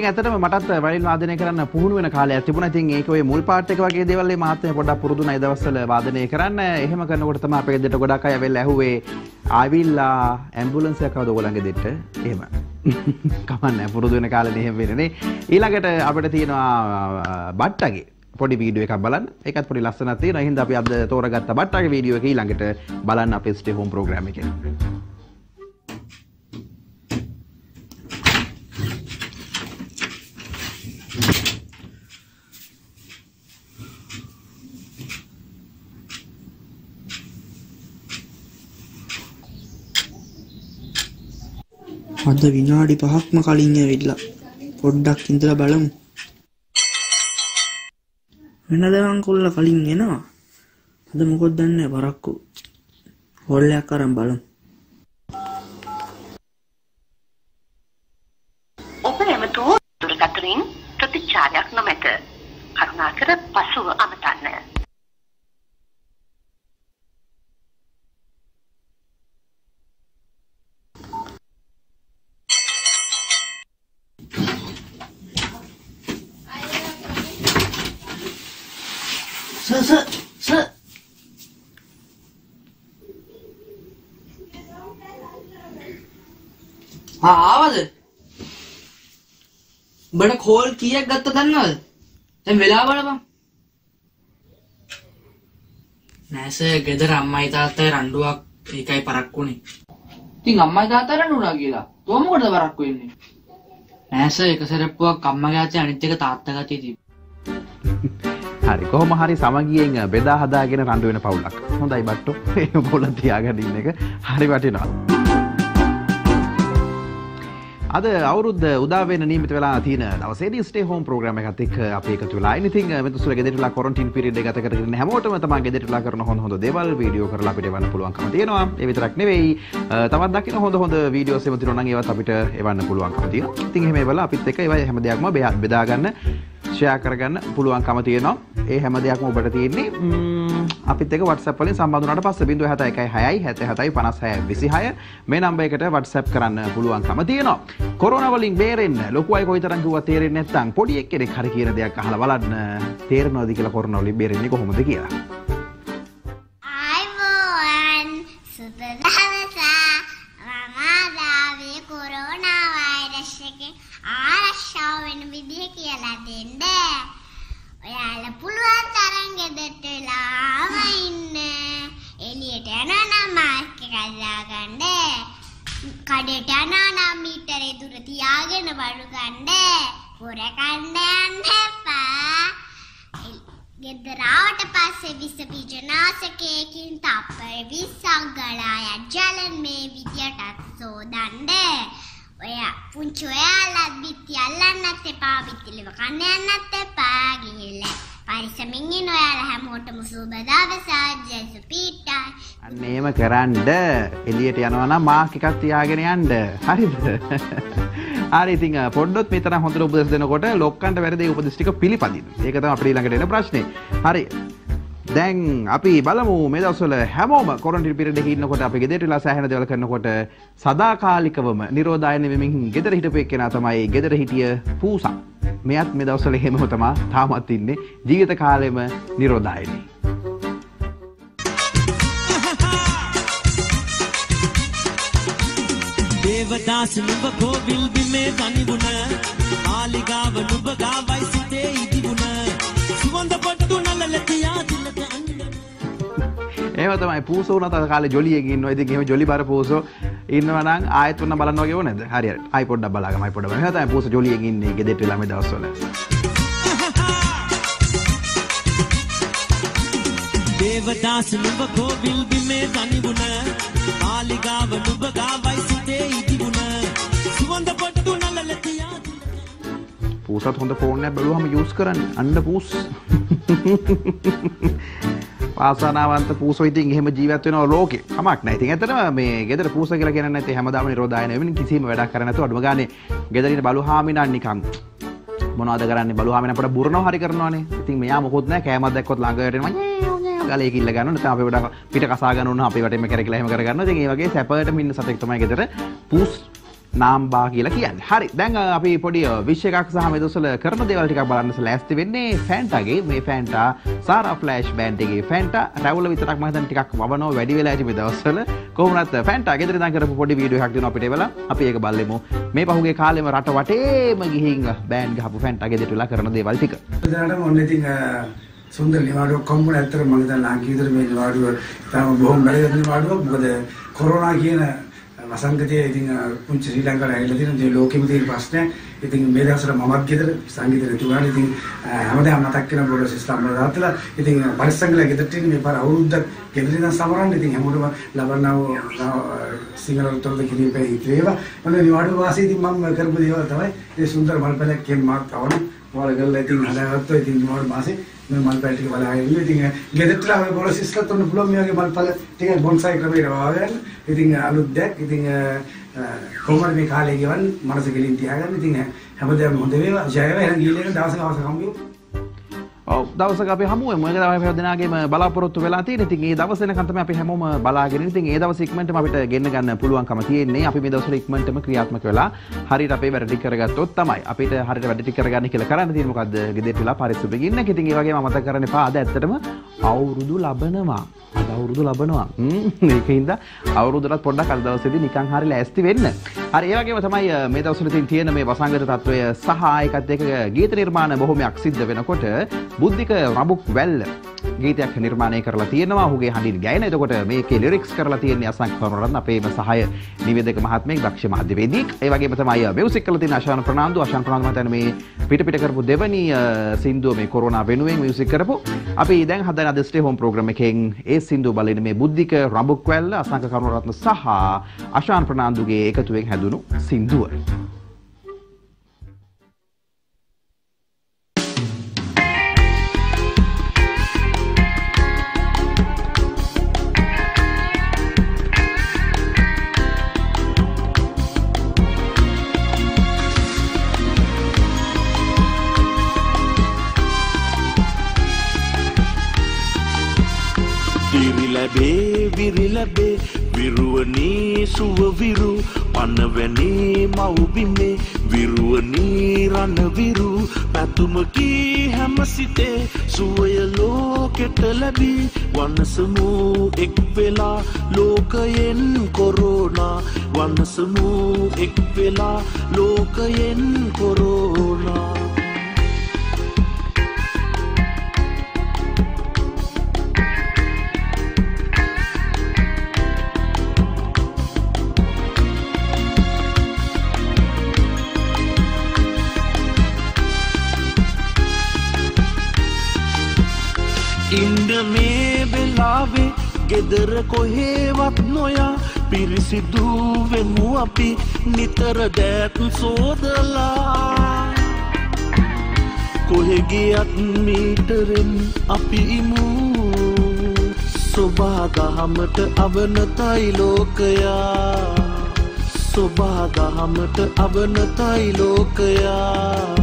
ඉතින් ඇත්තටම මටත් වයින් වාදනය කරන්න පුහුණු වෙන කාලයක් තිබුණා. ඉතින් ඒක ඔය මුල් පාට් එක වගේ දේවල් මේ මහත්මයා පොඩ්ඩක් පුරුදුනා ඒ දවස්වල වාදනය කරන්න. එහෙම කරනකොට තමයි අපේ ගෙදරට ගොඩක් අය ඇවිල්ලා ඇහුවේ ආවිල්ලා ඇම්බුලන්ස් එකක් ආවද ඔයගොල්ලන්ගේ ගෙදරට? එහෙම. [LAUGHS] කමන්නේ පුරුදු වෙන කාලේ එහෙම වෙන්නේ නේ. ඊළඟට අපිට තියෙනවා බට්ටගේ පොඩි වීඩියෝ එකක් බලන්න. ඒකත් පොඩි ලස්සනක් තියෙනවා. එහෙනම් අපි අද තෝරගත්ත බට්ටගේ වීඩියෝ එක ඊළඟට බලන්න අපේ ස්ටේ හෝම් ප්‍රෝග්‍රෑම් එකේ. අද විනාඩි පහක්ම කලින් ඇවිල්ලා. පොඩ්ඩක් ඉඳලා බලමු. වෙනදනම් කොල්ල කලින් එනවා. අද මොකොත් දන්නේ පරක්කු හොල්ලයක් අරන් බලමු. ඔබ එමතුෝ දුරකථනින් ප්‍රතිචාරයක් නොමැත. කරුණාකර පසුව අමතන්න. සර් සර් සර් ආ ආවද උඹට කෝල් කීයක් ගත්ත දන්නවද දැන් වෙලා බලපන් නෑ සර් ගෙදර අම්මයි තාත්තයි රණ්ඩුවක් ඒකයි පරක්කුනේ ඉතින් අම්මයි තාත්තා රණ්ඩුනා කියලා තෝ මොකටද පරක්කු වෙන්නේ නෑ සර් එක සැරප්පුවක් අම්මගේ අතේ අනිත් එක තාත්තා ගතිය තිබ්බා හරි කොහොම හරි සමගියෙන් බෙදා හදාගෙන රණ්ඩු වෙන පවුලක්. හොඳයි බට්ටෝ. [LAUGHS] ඒ පොළ තියාගෙන ඉන්න එක හරි වටිනවා. අද අවුරුද්ද උදා වෙන නියමිත වෙලා තියෙන දවසේදී ස්ටේ හෝම් ප්‍රෝග්‍රෑම් එකත් එක්ක අපි එකතු වෙලා ඉන්නේ. ඉතින් මෙතුසුල ගෙදරටලා ක්වොරන්ටයින් පීරියඩ් එක ගත කරගෙන හැමෝටම තමයි ගෙදරටලා කරන හොඳ හොඳ දේවල් වීඩියෝ කරලා අපිට එවන්න පුළුවන්කම තියෙනවා. ඒ විතරක් නෙවෙයි uh, තවත් දකින්න හොඳ හොඳ වීඩියෝස් එම තියෙනවා නම් ඒවත් අපිට එවන්න පුළුවන්කම තියෙනවා. ඉතින් එහෙම ඒවල අපිත් එක්ක ඒවා හැම දෙයක්ම බෙදා ගන්න ෂෙයා කරගන්න පුළුවන්කම තියෙනවා. ඒ හැම දෙයක්ම ඔබට තියෙන්නේ ම්ම්, අපිත් එක්ක WhatsApp වලින් සම්බන්ධ වුණාට පස්සේ 071 6යි 77යි 56 26 මේ නම්බර් එකට WhatsApp කරන්න පුළුවන්කම තියෙනවා. කොරෝනා වලින් බේරෙන්න ලොකු අය කොයිතරම් කිව්වා තේරෙන්නේ නැත්නම් පොඩි එක්කෙනෙක් හරි කියන දෙයක් අහලා බලන්න තේරෙනවද කියලා කොරෝනා වලින් බේරෙන්නේ කොහොමද කියලා. අයිබෝවන් සුබ දවසා මම දාවේ කොරෝනා වෛරස් එකෙන් ආරක්ෂා හොඳට ලාම ඉන්න. එළියට යනවා නම් මාස්ක් එක අල්ලාගන්න. කඩේට යනවා නම් මීටරේ දුර තියාගෙන බඩු ගන්න. පොර කන්න යන්න එපා. එල්- ගෙදර ආවට පස්සේ විස බීජනාශකයකින් තප්පර 20ක් ගලා යජලන් මේ විදියටත් සෝදන්න. ඔය පුංචි ඔයාලත් බිත්ති අල්ලන්නත් එපා බිත්තිලිව කන්න යන්නත් එපා ගිහිල්ලා පරිස්සමින් ඉන්න ඔයාලා හැමෝටම සුබ දවසක් ජේසු පීටයි අන්න එහෙම කරන්ඩ එලියට යනවා නම් මාක් එකක් තියාගෙන යන්න. හරිද? හරි ඉතින් අ, පොඩ්ඩොත් මෙතන හොඳට උපදෙස් දෙනකොට ලොක්කන්ට වැරදි උපදෙස් ටික පිළිපදින්න. ඒක තමයි අපිට ඊළඟට එන ප්‍රශ්නේ. හරි. දැන් අපි බලමු මේ දවස්වල හැමෝම කොරන්ටයින් පීරියඩ් එකේ ඉන්නකොට අපි ගෙදරට වෙලා සෑහෙන දේවල් කරනකොට සදාකාලිකවම නිරෝධායන වෙමින් ගෙදර හිටපු එක්කෙනා තමයි ගෙදර හිටිය පූසා. මෙයත් මේ දවස්වල එහෙමම තමයි තාමත් ඉන්නේ ජීවිත කාලෙම නිරෝධායනේ. දේවදාස නුඹ කෝවිල් බිමේ තනිවුණ මාලිගාව නුඹ ගාවයි ඒව තමයි පූසෝ අද කාලේ ජොලියක ඉන්නවා. ඉතින් එහෙම ජොලි බර පූසෝ ඉන්නවා නම් ආයෙත් උන්න බලන්න වගේ ඕනේද? හරියට. ආයි පොඩ්ඩක් බලාගම. ආයි පොඩ්ඩක් බලන්න. එහෙනම් තමයි පූසෝ ජොලියක ඉන්නේ ගෙදෙට්ට වෙලා මේ දවස්වල. දේවදාස නුඹ කෝවිල් බිමේ තනිවුණ මාලිගාව නුඹ ගාවයි සිතේ ඉදිවුණ සුවඳ පොට්ටු නලල තියා පූසත් හොඳ ෆෝන් එකක් බැලුවම යූස් කරන්න. අන්න පූස්. පාසනාවන්ත පූසෝ ඉතින් එහෙම ජීවත් වෙනවා ලෝකේ. කමක් නැහැ. ඉතින් ඇත්තටම මේ ගෙදර පූස කියලා කියන්නේ නැත්නම් හැමදාම නිරෝධායන වෙමින් කිසිම වැඩක් කරන්නේ නැතුව අඩුම ගානේ ගෙදර ඉන්න බලුහාමිනන් නිකන් මොනවද කරන්නේ බලුහාමින අපට බුරනවා හරි කරනවානේ. ඉතින් මෙයා මොකොත් නැහැ කෑමක් දැක්කොත් ළඟට එනවා. ගලේ කිල්ල ගන්නවා නැත්නම් අපේ වඩා පිට කසා ගන්න උන අපේ වටේම කරකලා එහෙම කර ගන්නවා. ඉතින් ඒ වගේ සැපයටම ඉන්න සතෙක් තමයි ගෙදර පූස් නාම්බා කියලා කියන්නේ. හරි. දැන් අ, අපි පොඩි අ, විශ් එකක් සහ මේ දවස්වල කරන දේවල් ටිකක් බලන්න ලෑස්ති වෙන්නේ ෆැන්ටාගේ මේ ෆැන්ටා සාරා ෆ්ලෑෂ් බෑන්ඩ් එකේ ෆැන්ටා රැවුල විතරක් මම හිතන්නේ ටිකක් වවනවා වැඩි වෙලා ඇති මේ දවස්වල. කොහොමවත් ෆැන්ටා ගෙදර ඉඳන් කරපු පොඩි වීඩියෝ එකක් දෙනවා අපිට එවලා. අපි ඒක බලමු. මේ පහුගිය කාලෙම රට වටේම ගිහින් බෑන්ඩ් ගහපු ෆැන්ටා ගෙදරට වෙලා කරන දේවල් ටික. දැනටම ඔන්න ඉතින් අ, සුන්දර නිවාඩුවක් කොම්බුන ඇත්තට මම හිතන්නේ ලාංකික විතර මේ නිවාඩුව තාම බොහොම වැදගත් නිවාඩුවක් මොකද කොරෝනා කියන වසංගතය ඉතින් අ, පුංචි ශ්‍රී ලංකාවට ඇවිල්ලා තියෙන මේ ලෝකෙම තියෙන ප්‍රශ්නයක්. ඉතින් මේ දවස්වල මමත් ගෙදර සංගීත රිතුවාන ඉතින් අ, හැමදාම මතක් වෙන පොඩ සිස්ටම් වල දාතලා ඉතින් පරිස්සම්ගල ගෙදරට ඉන්නේ. මේ පාර අවුරුද්දක් ගෙදර ඉඳන් සමරන්න. ඉතින් හැමෝටම ලබන්නව සිංහල උත්තරද කිරීපේ ඉතේවා මොන නිවාඩුව වාසී ඉතින් මම කරපු දේවල් තමයි. මේ සුන්දර මල්පලක් කියන මාත් අවන වල ගල්ලා ඉතින් හදාගත්තා. ඉතින් නිවාඩු මාසේ මේ මල්පැල් ටික බලාගෙන ඉන්න. ඉතින් ගෙදරට ආවේ පොර සිස්ටර් තුන පුළුවන් මේ වගේ මල්පැල් ටික බොන්සයි ක්‍රමයට වවාගෙන ඉතින් අලුත් දෙයක් ඉතින් කොහොමද මේ කාලේ ගෙවන්න? මනස ගෙලින් තියාගන්න. ඉතින් හැමදාම හොඳ වේවා. ජය වේවා එහෙනම් ගිහින් දවසක අවශ්‍ය හම්බෙමු ඔව් දවසක අපි හමුවෙමු. ඒක තමයි අපි හැමදෙනාගේම බලාපොරොත්තු වෙලා තියෙන්නේ. ඉතින් ඒ දවස් වෙනකන් තමයි අපි හැමෝම බලාගෙන ඉන්නේ. ඉතින් ඒ දවස් ඉක්මනටම අපිට ගෙන්න ගන්න පුළුවන්කම තියෙන්නේ. අපි මේ දවස්වල ඉක්මනටම ක්‍රියාත්මක වෙලා හරියට අපේ වැඩ ටික කරගත්තොත් තමයි. අපිට හරියට වැඩ ටික කරගන්න කියලා කරන්න තියෙන්නේ මොකද්ද? ගෙදරට වෙලා පරිස්සමෙන් ඉන්න. ඉතින් ඒ වගේම මතක කරන්න එපා. අද ඇත්තටම අවුරුදු ලබනවා. අද අවුරුදු ලබනවා. හ්ම් ඒකින්ද අවුරුද්දටත් පොඩ්ඩක් අද දවසේදී නිකන් හරි ලෑස්ති වෙන්න. හරි ඒ වගේම තමයි අ, මේ දවස්වල තියෙන තියෙන මේ වසංගත තත්වය සහ ඒකත් එක්ක ගීත නිර්මාණ බොහොමයක් සිද්ධ වෙනකොට බුද්ධික රබුක් වැල්ල ගීතයක් නිර්මාණය කරලා තියෙනවා ඔහුගේ හඬින් ගැයෙන. එතකොට මේකේ ලිරික්ස් කරලා තියෙන්නේ අසංක පරමරත්න අපේම සහාය නිවේදක මහත්මයෙක් දක්ෂ මාධ්‍යවේදියෙක්. ඒ වගේම තමයි uh, මියුසික් කරලා තියෙන අශාන් ප්‍රනාන්දු. අශාන් ප්‍රනාන්දු මහත්තයා මේ පිට පිට කරපු දෙවනි අ, සින්දුව මේ කොරෝනා වෙනුවෙන් මියුසික් කරපු. අපි දැන් හදන අද ස්ටේ හෝම් ප්‍රෝග්‍රෑම් එකෙන් ඒ සින්දුව බලන මේ බුද්ධික රබුක් වැල්ල අසංක කරුණරත්න සහ අශාන් ප්‍රනාන්දුගේ එකතුවෙන් හැදුණු සින්දුව. විරුවනී සුවවිරු පනවැනේ මව්බිමේ. විරුවනී රණවිරු පැතුමකී හැම සිතේ. සුවය ලෝකෙට ලැබී වනසමූ එක් වෙලා ලෝකයෙන් කොරෝනා. වනසමූ එක් වෙලා ලෝකයෙන් කොරෝනා. ගෙදර කොහේවත් නොයා. පිරිසිදු වෙමු අපි නිතර දෑත් සෝදලා. කොහෙගියත් මීටරෙන් අපි ඉමු. සොබාදහමට අවනතයි ලෝකයා. සොබාදහමට අවනතයි ලෝකයා.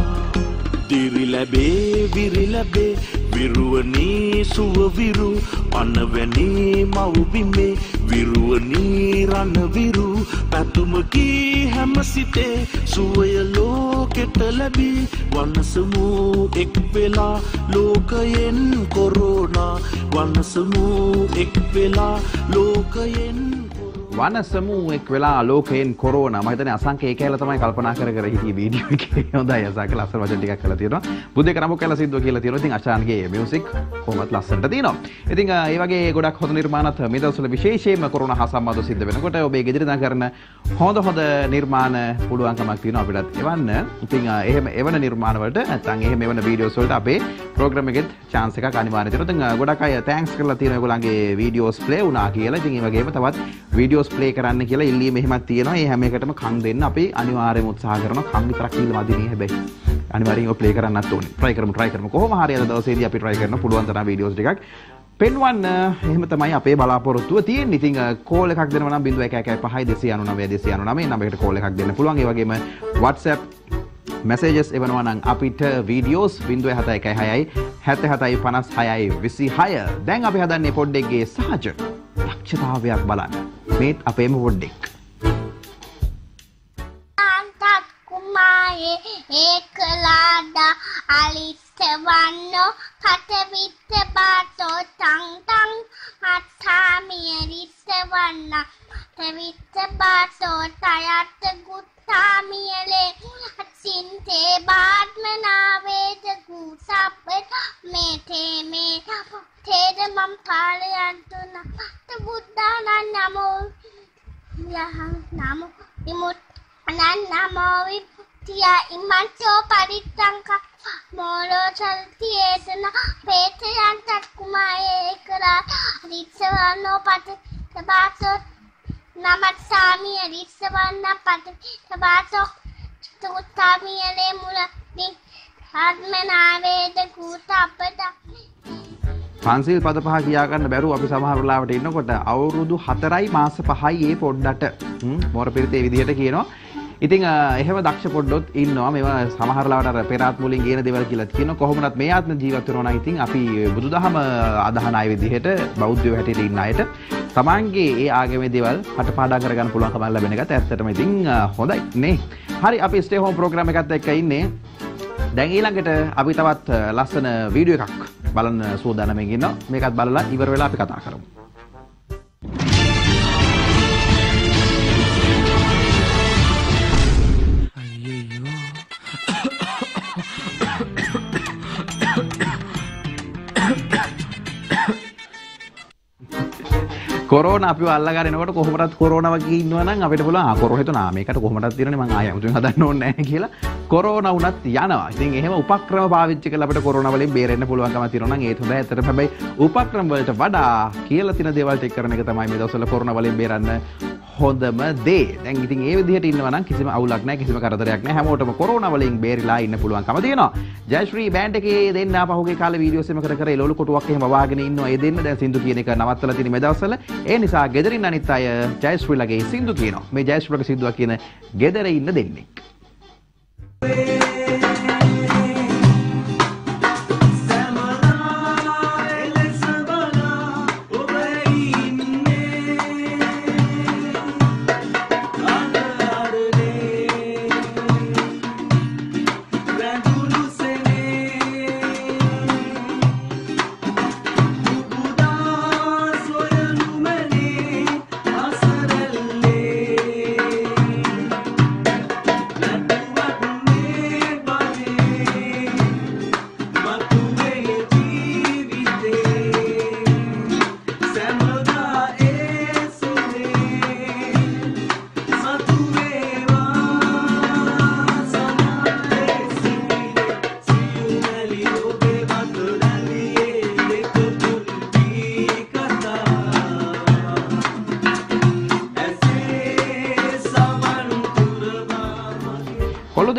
දිරි ලැබේ විරි ලැබේ විරුවනී සුවවිරු පනවැනී මව්බිමේ. විරුවනී රණවිරු පැතුමකී හැම සිතේ. සුවය ලෝකෙට ලැබී වනසමූ එක් වෙලා ලෝකයෙන් කොරෝනා. වනසමූ එක් වෙලා ලෝකයෙන් වනසමූ එක් වෙලා ලෝකයෙන් කොරෝන. මහිතන අසංකේ කෑල තමයි කල්පනා කර කර හිටිය වීඩියෝ එකේ. හොඳයි අසංක ලස්සන වචන ටිකක් කරලා තියෙනවා. බුද්ධ කරමු කියලා සිද්දුව කියලා තියෙනවා. ඉතින් අශාන්ගේ මියුසික් කොහොමත් ලස්සනට තියෙනවා. ඉතින් ඒ වගේ ගොඩක් හොඳ නිර්මාණත් මේ දවස්වල විශේෂයෙන්ම කොරෝනා හා සම්බන්ධව සිද්ධ වෙනකොට ඔබේ ගෙදරදා කරන හොඳ හොඳ නිර්මාණ පුළුවන්කමක් තියෙනවා අපිටත් එවන්න. ඉතින් එහෙම එවන නිර්මාණ වලට නැත්නම් එහෙම එවන වීඩියෝස් වලට අපේ ප්‍රෝග්‍රෑම් එකෙත් chance එකක් අනිවාර්යයෙන් තියෙනවා. ඉතින් ගොඩක් අය තෑන්ක්ස් කරලා තියෙනවා. ඒගොල්ලන්ගේ වීඩියෝස් ප්ලේ වුණා කියලා. ඉතින් ඒ වගේම තවත් වීඩියෝස් ප්ලේ කරන්න කියලා ඉල්ලීම එහෙමත් තියෙනවා. ඒ හැම එකටම කන් දෙන්න අපි අනිවාර්යයෙන්ම උත්සාහ කරනවා. කන් විතරක් ඉල්ල මදි නේ හැබැයි. අනිවාර්යෙන් ඔය ප්ලේ කරන්නත් ඕනේ. try කරමු try කරමු. කොහොම හරි අද දවසේදී අපි try කරන පුළුවන් තරම් වීඩියෝස් ටිකක් පෙන්වන්න එහෙම තමයි අපේ බලාපොරොත්තුව තියෙන්නේ. ඉතින් කෝල් එකක් දෙනවා නම් 0115 299 299 නම්බරයකට කෝල් එකක් දෙන්න පුළුවන්. ඒ වගේම WhatsApp මැසේජස් එවනවා නම් අපිට වීඩියෝස් 07106යි 77යි 56යි 26 දැන් අපි හදන්නේ පොඩ්ඩෙක්ගේ සහජ දක්ෂතාවයක් බලන්න. මේත් අපේම පොඩ්ඩෙක්. අන්තත් කුමායේ ඒකලාදා අලිස්ස වන්නෝ කටවිත්ත බාතෝ තංතං අත්තාමිය රිස්ස වන්න पवित्र पाठोतायात गुत्सामियले सिंधे बाद में नावे जगूसा पर मेथे में थेर मम पाले अंतु नमः बुद्धा ना नमो। नमो विमुत ना नमो विमुतिया इमंचो परितंका। मोरो चलती है तना पेट यांतक कुमाए करा रिचवानो पट तबातो සාමිය රිත්සවන්න පත තබාසෝ තුත්තාමියලේ මුල ආත්මනාවේද කූත අපද පන්සිල් පද පහ කියාගන්න බැරුව අපි සමහර වෙලාවට ඉන්නකොට අවුරුදු 4යි මාස 5යි ඒ පොඩ්ඩට මොර පිරිතේ විදිහට කියනවා. ඉතින් එහෙම දක්ෂ පොඩ්ඩොත් ඉන්නවා මේවා සමහර ලාවට අර පෙර ආත්ම වලින් ගේන දේවල් කියලා කියනවා කොහොමවත් මේ ආත්ම ජීවත් වෙනවා නම් ඉතින් අපි බුදුදහම අදහන අය විදිහට බෞද්ධයෝ හැටියට ඉන්න අයට තමන්ගේ ඒ ආගමේ දේවල් හටපාඩම් කරගන්න පුළුවන් කමක් ලැබෙන එකත් ඇත්තටම ඉතින් හොඳයි නේ. හරි අපි ස්ටේ හෝම් ප්‍රෝග්‍රෑම් එකත් එක්ක ඉන්නේ. දැන් ඊළඟට අපි තවත් ලස්සන වීඩියෝ එකක් බලන්න සූදානම්ෙන් ඉන්නවා. මේකත් බලලා ඉවර වෙලා අපි කතා කරමු. කොරෝන අපි අල්ලගන්නකොට කොහොමවත් කොරෝනා වගේ ඉන්නවා නම් අපිට පුළුවන් ආ කොරෝනා හිතුණා මේකට කොහොමදත් තියෙනනේ මං ආයෙ අමුතුවෙන් හදන්න ඕනේ නැහැ කියලා කොරෝනා වුණත් යනවා. ඉතින් එහෙම උපක්‍රම පාවිච්චි කරලා අපිට කොරෝනා වලින් බේරෙන්න පුළුවන්කම තියෙනවා නම් ඒත් හොඳයි. ඇත්තට හැබැයි උපක්‍රම වලට වඩා කියලා තියෙන දේවල් ටික කරන එක තමයි මේ දවස්වල කොරෝනා වලින් බේරන්න හොඳම දේ. දැන් ඉතින් ඒ විදිහට ඉන්නවා නම් කිසිම අවුලක් නැහැ කිසිම කරදරයක් නැහැ. හැමෝටම කොරෝනා වලින් බේරිලා ඉන්න පුළුවන්කම තියෙනවා. ජයශ්‍රී බෑන්ඩ් එකේ දෙන්න පහුගිය කාලේ වීඩියෝස් එම කර කර එළවලු කොටුවක් එහෙම වවාගෙන ඉන්නවා. ඒ දෙන්න දැන් සින්දු කියන එක නවත්තලා තියෙන මේ දවස්වල. ඒ නිසා ගෙදරින් අනිත් අය ජයශ්‍රීලගේ සින්දු කියනවා. මේ ජයශ්‍රීලගේ සින්දුවක් කියන ගෙදර ඉන්න දෙන්නේ.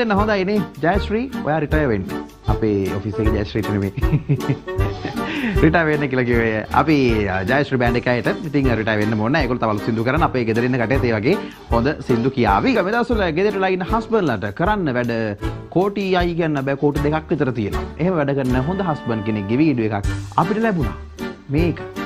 දෙන්න හොඳයිනේ ජයශ්‍රී ඔයා රිටය වෙන්න. අපේ ඔෆිස් එකේ ජයශ්‍රීට නෙමෙයි රිටය වෙන්න කියලා කිව්වේ. අපි ජයශ්‍රී බෑන්ඩ් එකයට ඉතින් රිටය වෙන්න ඕන. ඒගොල්ලෝ තව අලුත් සින්දු කරන අපේ ගෙදර ඉන්න කටේ ඒ වගේ හොඳ සින්දු කියාවි. ගම දවස්වල ගෙදරලා ඉන්න හස්බන්ඩ්ලාට කරන්න වැඩ කෝටි අයි ගන්න බෑ. කෝටි දෙකක් විතර තියෙනවා. එහෙම වැඩ කරන හොඳ හස්බන්ඩ් කෙනෙක්ගේ වීඩියෝ එකක් අපිට ලැබුණා. මේක.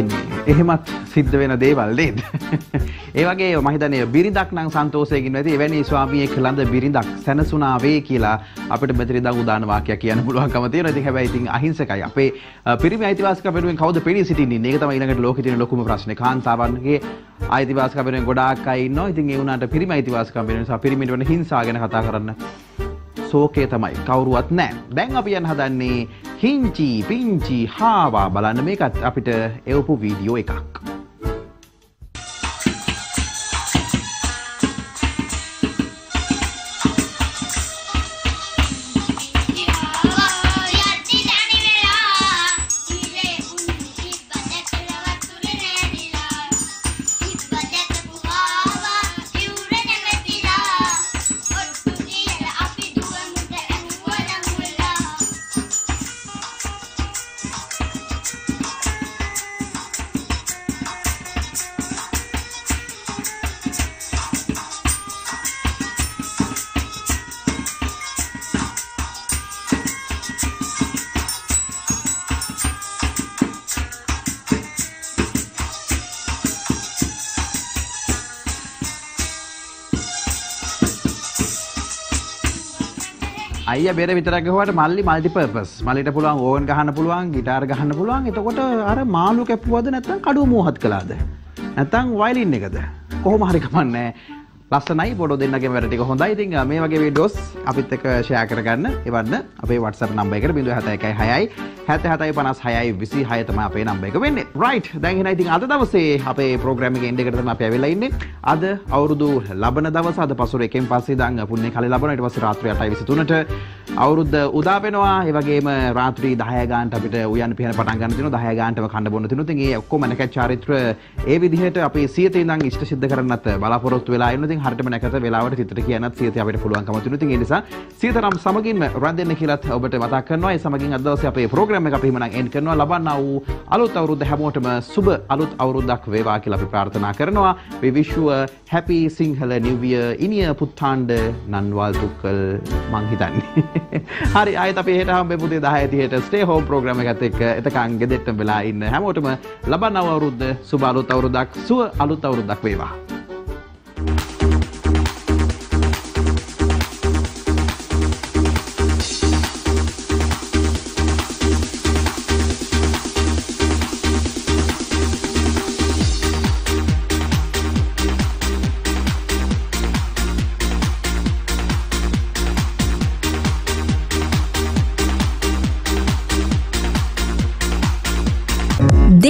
හපොයි දෙවියෙන්නේ එහෙමත් සිද්ධ වෙන දේවල් නේද? ඒ වගේ මම හිතන්නේ බිරිඳක් නම් සන්තෝෂයකින් නැති එවැනි ස්වාමියෙක් ළඟ බිරිඳක් සැනසුණා වේ කියලා අපිට මෙතන දඟු දාන වාක්‍යයක් කියන්න පුළුවන්කම තියෙනවා. ඉතින් හැබැයි ඉතින් අහිංසකයි. අපේ අ, පිරිමි අයිතිවාසිකම් වෙනුවෙන් කවුද පෙනී සිටින්නේ? ඒක තමයි ඊළඟට ලෝකෙ තියෙන ලොකුම ප්‍රශ්නේ. කාන්තාවන්ගේ අයිතිවාසිකම් වෙනුවෙන් ගොඩාක් අය ඉන්නවා. ඉතින් ඒ වුණාට පිරිමි අයිතිවාසිකම් වෙන නිසා පිරිමින්ට වෙන හිංසා ගැන කතා කරන්න සෝකේ තමයි. කවුරුවත් නෑ දැන් අපි යන්න හදන්නේ හිංචි පිංචි හාවා බලන්න. මේකත් අපිට එවපු වීඩියෝ එකක්. අයිය බෙර විතරක් ගහුවට මල්ලි මල්ටිපර්පස් මල්ලිට පුළුවන් ඕවන් ගහන්න පුළුවන් ගිටාර් ගහන්න පුළුවන්. එතකොට අර මාළු කැපුවද නැත්නම් කඩුව මෝහත් කළාද? නැත්නම් වයලින් එකද? කොහොම හරි කමන්නේ. ලස්සනයි පොඩෝ දෙන්නගේ වැඩ ටික හොඳයි. ඉතින් මේ වගේ වීඩියෝස් අපිත් එක්ක ෂෙයා කරගන්න. එවන්න අපේ WhatsApp නම්බර් එකට 071 6යි 77 56 26 තමයි අපේ නම්බර් එක වෙන්නේ. රයිට් දැන් එහෙනම් ඉතින් අද දවසේ අපේ ප්‍රෝග්‍රෑම් එකේ එන්ඩ් එකට තමයි අපි ඇවිල්ලා ඉන්නේ. අද අවුරුදු ලබන දවස අද පසුර එකෙන් පස්සේ ඉඳන් පුණ්‍ය කාලේ ලබනවා. ඊට පස්සේ රාත්‍රී 8:23ට අවුරුද්ද උදා වෙනවා. ඒ වගේම රාත්‍රී 10 ගානට අපිට උයන් පිහන පටන් ගන්න තියෙනවා 10 ගානටම කන්න බොන්න තියෙනවා ඉතින් ඒ ඔක්කොම නැකත් චාරිත්‍ර ඒ විදිහට අපේ සියතේ ඉඳන් ඉෂ්ට සිද්ධ කරන්නත් බලාපොරොත්තු වෙලා ඉන්න ඉතින් හරියටම නැකත වෙලාවට තිතට කියනත් සියතේ අපිට පුළුවන්කම තියෙනවා ඉතින් ඒ නිසා සියතරම් සමගින්ම රැඳෙන්න කියලාත් ඔබට මතක් කරනවා. ඒ සමගින් අද දවසේ අපේ ප්‍රෝග්‍රෑම් එක අපි එහෙමනම් එන්ඩ් කරනවා. ලබන්නා වූ අලුත් අවුරුද්ද හැමෝටම සුබ අලුත් අවුරුද්දක් වේවා කියලා අපි ප්‍රාර්ථනා කරනවා. We wish you a happy sinhala new year. ඉනිය පුත්තාණ්ඩ නන්වල් තුක්කල් මං හිතන්නේ. [LAUGHS] හරි ආයෙත් අපි හෙට හම්බෙමු. පුතේ 10 30ට stay home program එකත් එක්ක. එතකන් ගෙදෙට්ටම වෙලා ඉන්න හැමෝටම ලබන අවුරුද්ද සුබ අලුත් අවුරුද්දක් සුව අලුත් අවුරුද්දක් වේවා.